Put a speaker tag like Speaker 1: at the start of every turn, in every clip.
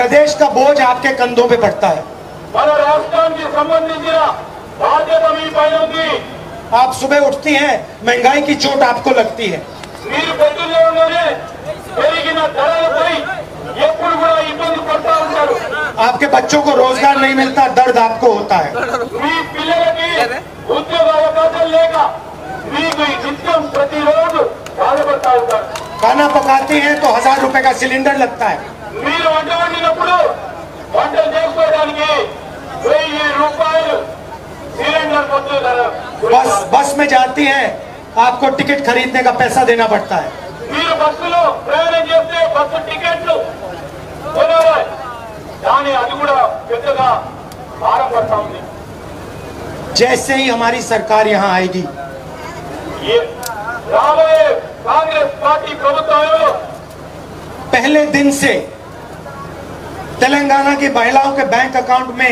Speaker 1: प्रदेश का बोझ आपके कंधों पे पड़ता है। आप सुबह उठती हैं महँगाई की चोट आपको लगती है। आपके बच्चों को रोज़गार नहीं मिलता दर्द आपको होता है। खाना पकाती हैं तो हज़ार रुपए का सिलेंडर लगता है।
Speaker 2: వెయ్యి రూపాయలు సిలిండర్ పొద్దు ధర
Speaker 1: बस बस में जाती हैं आपको टिकट खरीदने का पैसा देना पड़ता है
Speaker 2: మీరు బస్సులో ప్రయాణం చేస్తే బస్సు టికెట్లు కొనాలి కానీ అది కూడా పెద్దగా భారం పడతా ఉంది
Speaker 1: जैसे ही हमारी सरकार यहाँ आएगी
Speaker 2: ఈ రాబోయే కాంగ్రెస్ పార్టీ ప్రభుత్వంలో
Speaker 1: पहले दिन से तेलंगाना की महिलाओं के बैंक अकाउंट में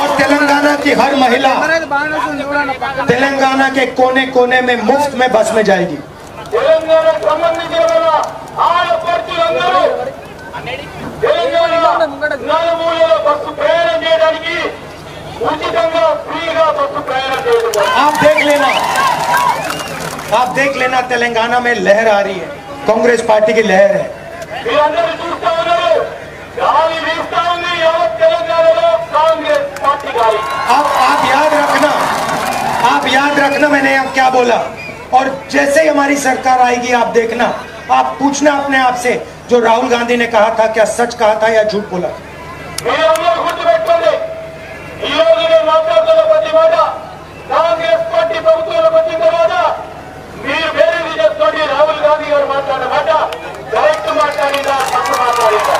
Speaker 1: और तेलंगाना की हर महिला तेलंगाना के कोने कोने में मुफ़्त में बस में जाएगी। आप देख लेना। आप देख लेना तेलंगाना में लहर आ रही है। कांग्रेस पार्टी की लहर है।
Speaker 2: अब
Speaker 1: आप याद रखना। आप याद रखना मैंने आप क्या बोला। और जैसे ही हमारी सरकार आएगी, आप देखना। आप पूछना अपने आप से, जो राहुल गांधी ने कहा था, क्या सच कहा था या झूठ बोला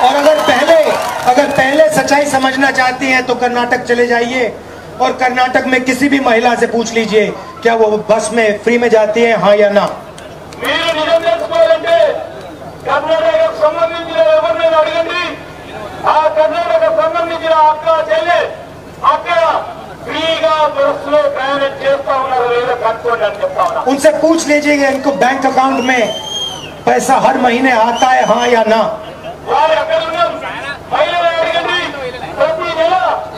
Speaker 1: और अगर अगर पहले सच्चाई समझना चाहती हैं तो कर्नाटक चले जाइए और कर्नाटक में किसी भी महिला से पूछ लीजिए क्या वो बस में फ्री में जाती है हाँ या ना? उनसे पूछ लीजिए इनको बैंक अकाउंट में पैसा हर महीने आता है हाँ या ना?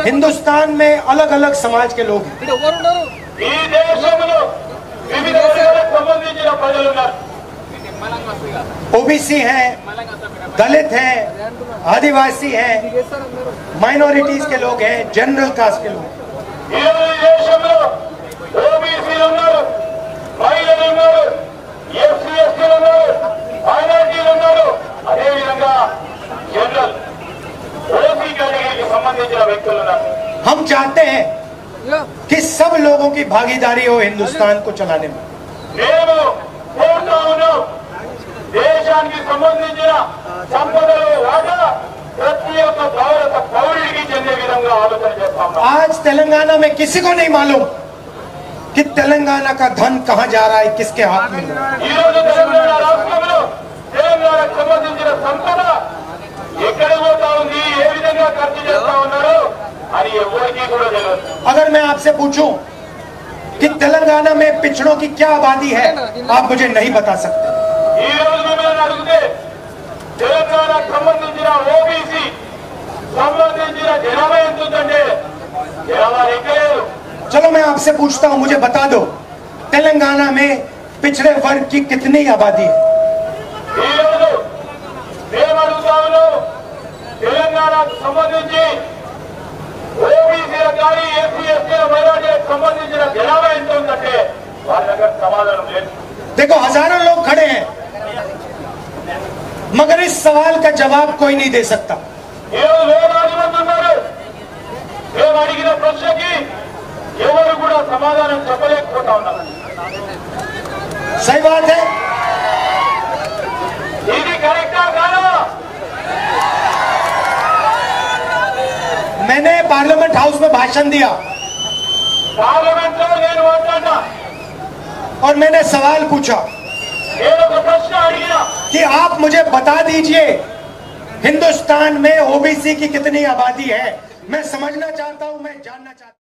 Speaker 1: हिंदुस्तान में अलग अलग समाज के लोग हैं। ओबीसी हैं दलित हैं आदिवासी हैं माइनॉरिटीज के लोग हैं जनरल कास्ट के लोग हम चाहते हैं कि सब लोगों की भागीदारी हो हिंदुस्तान को चलाने में। आज तेलंगाना में किसी को नहीं मालूम कि तेलंगाना का धन कहाँ जा रहा है किसके हाथ में अगर मैं आपसे पूछूँ कि तेलंगाना में पिछड़ों की क्या आबादी है आप मुझे नहीं बता सकते। चलो मैं आपसे पूछता हूँ मुझे बता दो तेलंगाना में पिछड़े वर्ग की कितनी आबादी है?
Speaker 2: తెలంగాణకు సంబంధించి ఓబీసీల కానీ ఎస్సీ ఎస్టీల మైనార్టీలకు సంబంధించిన జనాభా ఎంత ఉందంటే వాళ్ళ దగ్గర సమాధానం లేదు
Speaker 1: देखो हजारों लोग खड़े हैं मगर इस सवाल का जवाब कोई नहीं दे सकता
Speaker 2: ఏడు వేలాది మంది ఉన్నారు మేము అడిగిన ప్రశ్నకి ఎవరు కూడా సమాధానం చెప్పలేకపోతా ఉన్నారు
Speaker 1: सही बात है पार्लियामेंट हाउस में भाषण दिया। और मैंने सवाल पूछा कि आप मुझे बता दीजिए हिंदुस्तान में ओबीसी की कितनी आबादी है? मैं समझना चाहता हूँ मैं जानना चाहता हूँ।